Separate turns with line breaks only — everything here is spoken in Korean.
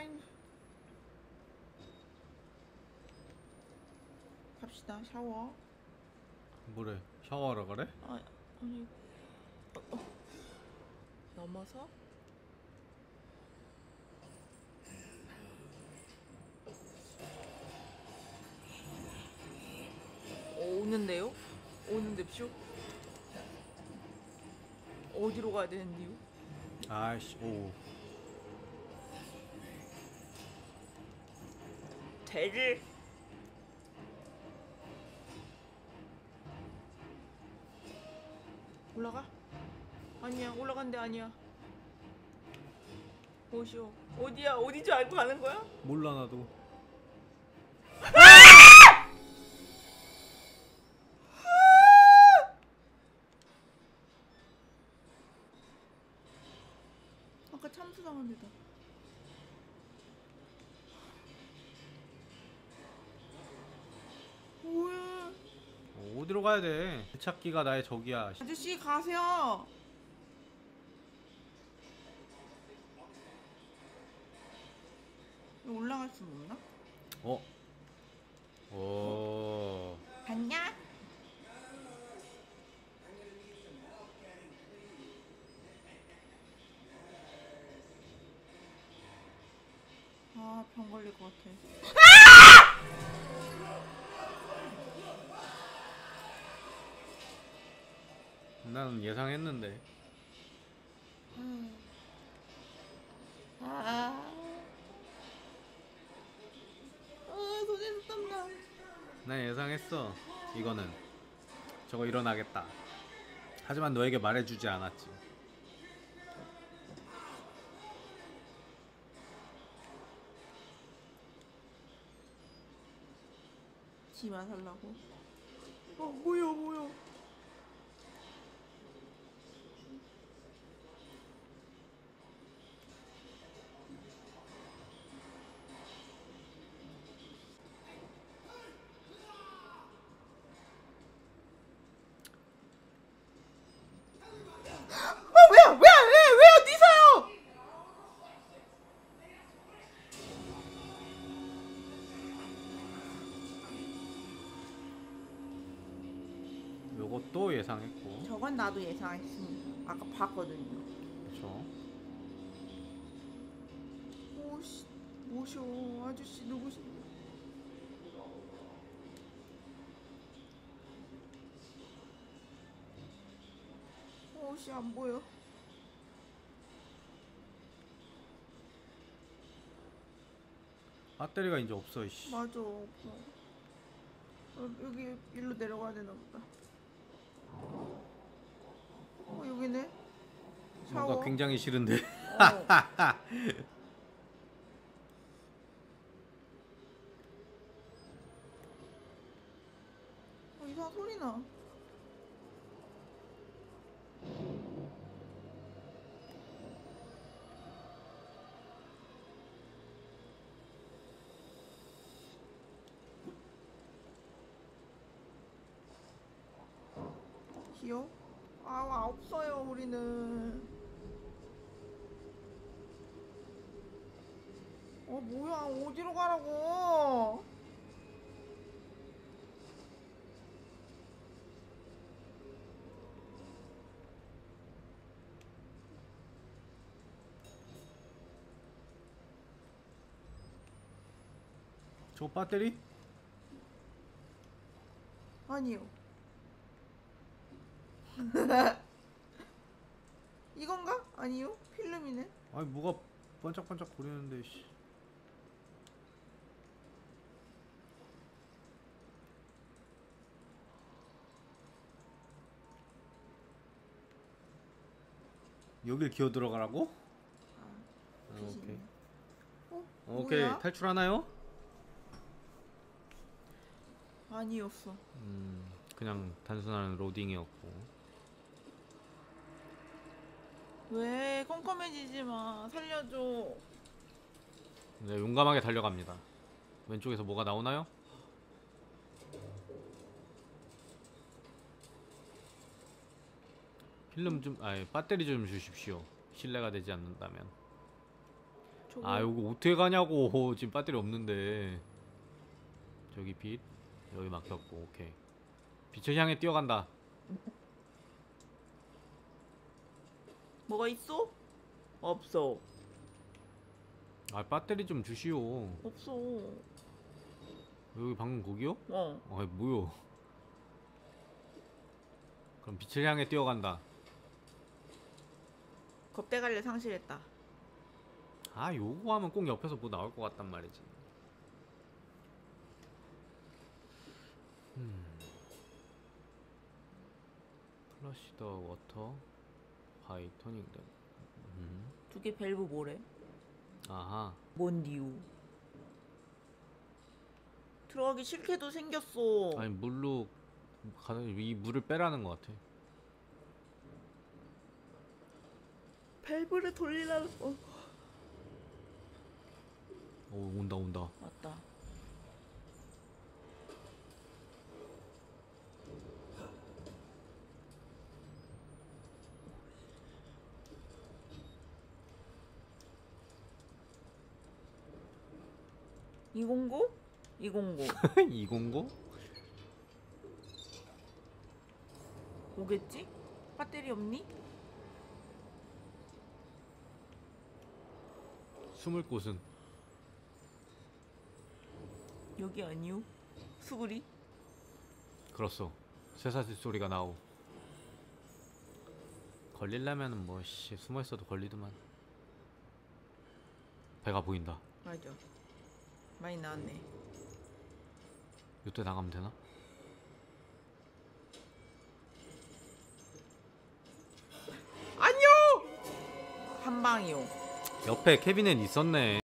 파인. 갑시다. 샤워.
뭐래? 샤워하러 가래?
아, 아니. 어, 어. 넘어서? 어, 오는데요? 오는데쇼? 어디로 가야 되는데요?
아이씨, 오.
돼지. 올라가? 아니야 올라간 데 아니야. 어디요? 어디야? 어디 줄 알고 가는 거야?
몰라 나도.
아까 참수당한 데다.
어, 어디로 가야 돼? 찾기가 나의 적이야. 씨.
아저씨 가세요. 이거 올라갈 수 없나?
어? 오.
봤냐? 아, 병 걸릴 것 같아.
나는 예상했는데.
아, 아, 손에서 땀나.
난 예상했어. 이거는 저거 일어나겠다. 하지만 너에게 말해주지 않았지.
지만 살라고? 어, 뭐야, 뭐야.
요것도 예상했고.
저건 나도 예상했습니다. 아까 봤거든요.
그렇죠.
오씨, 뭐셔, 아저씨 누구시? 오씨 안 보여.
배터리가 이제 없어. 이씨.
맞아. 어, 여기 일로 내려가야 되나 보다. 어 여기네. 샤워.
뭔가 굉장히 싫은데.
어. 어, 이상한 소리 나. 기어? 아, 없어요, 우리는. 어, 뭐야, 어디로 가라고?
저 배터리?
아니요. 이건가? 아니요. 필름이네.
아니 뭐가 반짝반짝 거리는데. 씨. 여길 기어 들어가라고?
아,
어,
귀신이네.
오케이.
어?
오케이
뭐야?
탈출하나요?
아니었어.
음 그냥 단순한 로딩이었고
왜 컴컴해지지 마. 살려줘.
네 용감하게 달려갑니다. 왼쪽에서 뭐가 나오나요? 필름 좀 아니 배터리 좀 주십시오. 실례가 되지 않는다면.
저거.
아 여기 어떻게 가냐고. 지금 배터리 없는데. 저기 빛. 여기 막혔고 오케이. 빛을 향해 뛰어간다
뭐가 있어? 없어.
아 배터리 좀 주시오
없어.
여기 방금 거기요?
어.
아 뭐요 그럼 빛을 향해 뛰어간다
겁대갈래 상실했다.
아 요거 하면 꼭 옆에서 뭐 나올 것 같단 말이지 음. Flush the water by turning them 음.
두개 밸브 뭐래?
아하
뭔 이유? 들어가기 싫게도 생겼어.
아니 물로 가는 이 물을 빼라는 것 같아
밸브를 돌리라는 거.
오 온다 온다
맞다. 이공구? 이공구.
209?
오겠지? 배터리 없니?
숨을 곳은
여기 아니요? 수구리?
그렇소 쇠사슬 소리가 나오 걸릴라면은 뭐씨 숨어있어도 걸리더만 배가 보인다
맞아. 많이 나왔네.
이때 나가면 되나?
한 방이요.
옆에 캐비넷 있었네